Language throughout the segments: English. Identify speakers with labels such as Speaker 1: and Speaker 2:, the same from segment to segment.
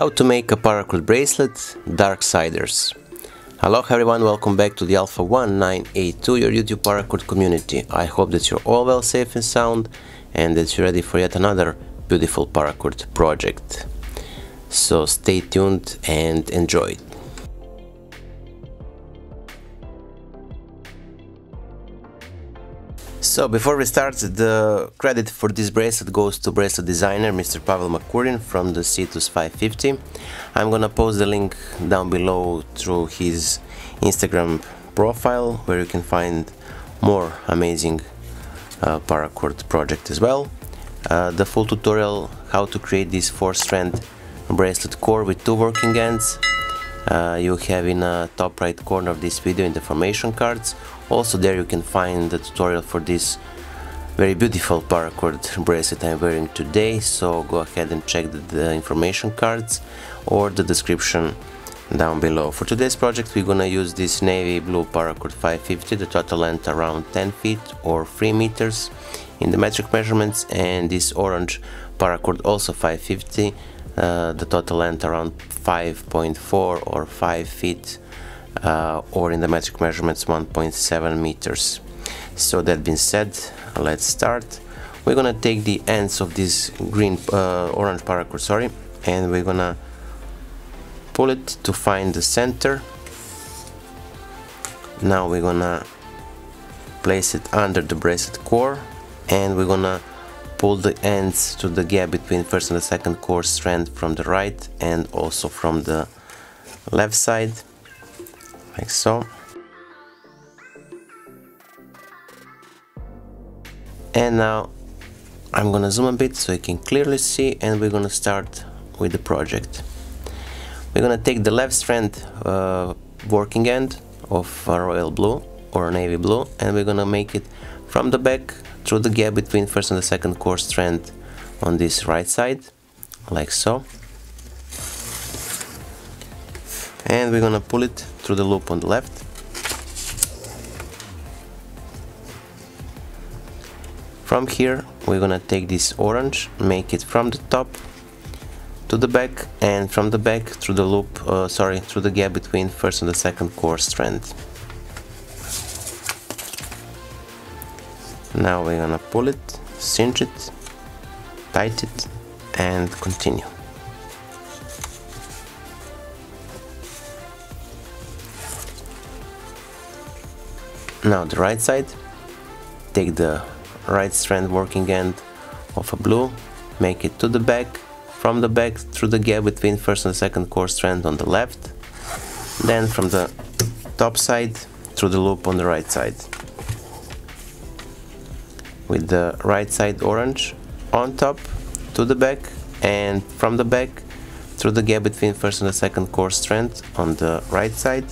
Speaker 1: How to make a paracord bracelet, Darksiders. Hello everyone, welcome back to the Alpha 1982, your YouTube paracord community. I hope that you're all well safe and sound and that you're ready for yet another beautiful paracord project. So stay tuned and enjoy. So before we start, the credit for this bracelet goes to bracelet designer Mr. Pavel Makurin from the Cetus 550. I'm gonna post the link down below through his Instagram profile where you can find more amazing uh, paracord project as well. Uh, the full tutorial how to create this 4 strand bracelet core with two working ends uh, you have in the top right corner of this video in the formation cards also there you can find the tutorial for this very beautiful paracord bracelet I'm wearing today so go ahead and check the, the information cards or the description down below. For today's project we're gonna use this navy blue paracord 550, the total length around 10 feet or 3 meters in the metric measurements and this orange paracord also 550, uh, the total length around 5.4 or 5 feet uh, or in the metric measurements 1.7 meters. So that being said, let's start. We're gonna take the ends of this green, uh, orange paracord, sorry, and we're gonna pull it to find the center. Now we're gonna place it under the bracelet core and we're gonna pull the ends to the gap between first and the second core strand from the right and also from the left side like so and now I'm gonna zoom a bit so you can clearly see and we're gonna start with the project. We're gonna take the left strand uh, working end of royal blue or navy blue and we're gonna make it from the back through the gap between first and the second core strand on this right side like so. And we're gonna pull it through the loop on the left. From here we're gonna take this orange make it from the top to the back and from the back through the loop uh, sorry through the gap between first and the second core strand. Now we're gonna pull it cinch it tight it and continue now the right side. Take the right strand working end of a blue. Make it to the back from the back through the gap between first and second core strand on the left. Then from the top side through the loop on the right side. With the right side orange on top to the back and from the back through the gap between first and the second core strand on the right side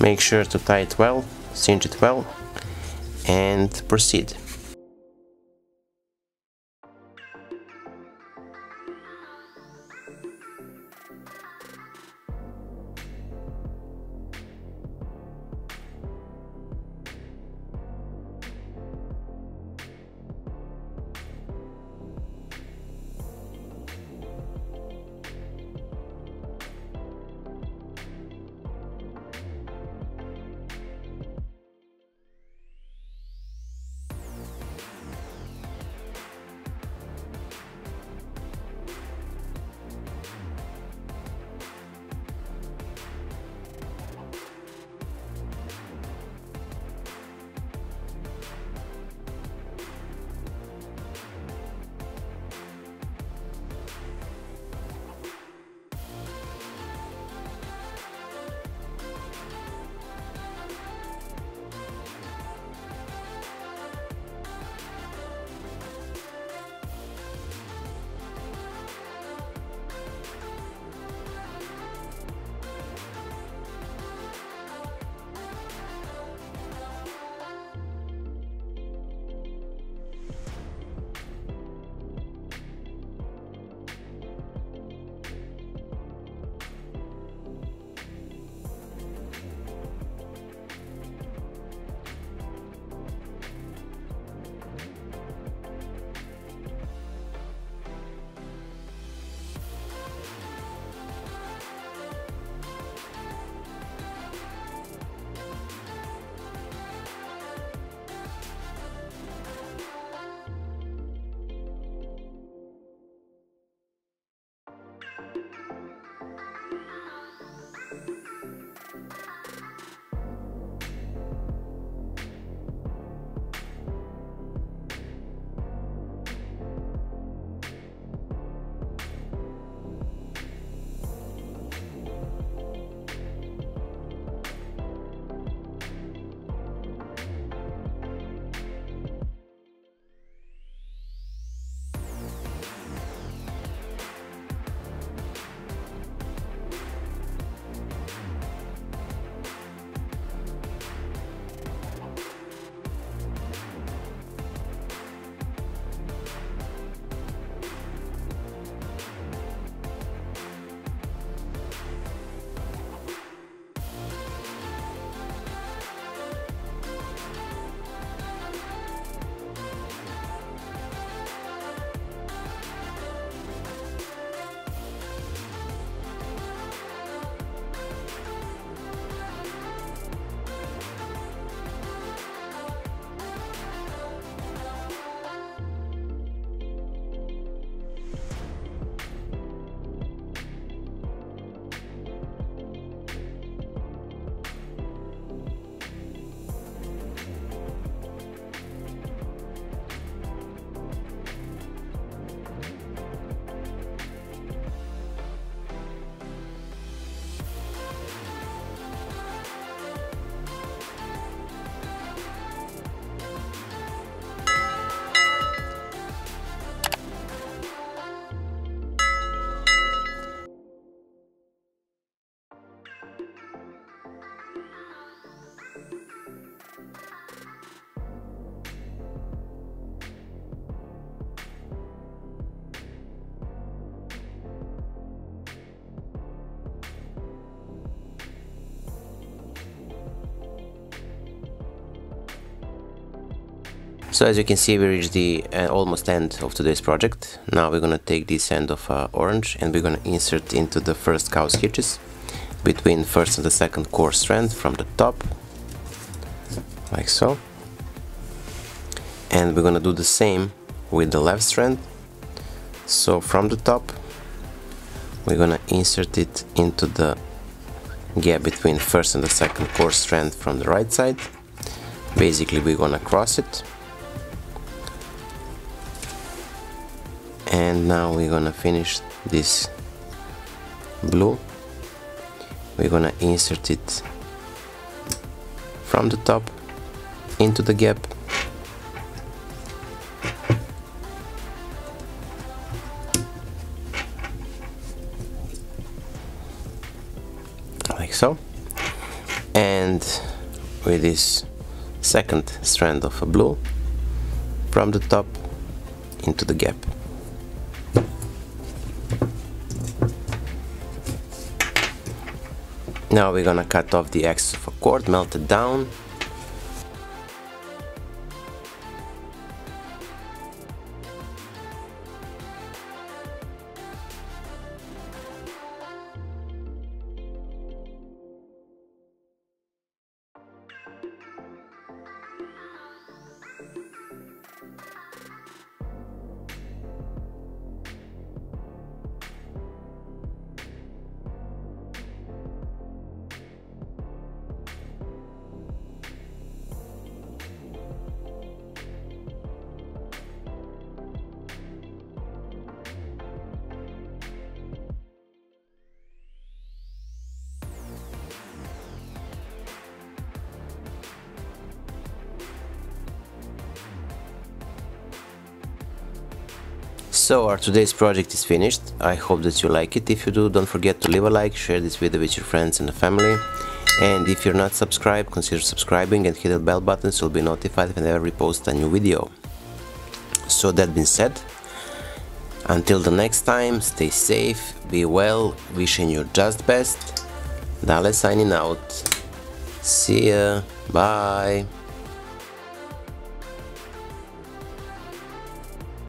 Speaker 1: Make sure to tie it well, cinch it well and proceed. So as you can see we reached the uh, almost end of today's project. Now we're gonna take this end of uh, orange and we're gonna insert into the first cow hitches between first and the second core strand from the top like so. And we're gonna do the same with the left strand. So from the top we're gonna insert it into the gap between first and the second core strand from the right side. Basically we're gonna cross it and now we're gonna finish this blue. We're gonna insert it from the top into the gap. Like so. And with this second strand of a blue from the top into the gap now we're gonna cut off the excess of a cord melt it down So our today's project is finished. I hope that you like it. If you do, don't forget to leave a like, share this video with your friends and family. And if you're not subscribed, consider subscribing and hit the bell button so you'll be notified whenever we post a new video. So that being said, until the next time, stay safe, be well, wishing you just best. Dale signing out. See ya. Bye.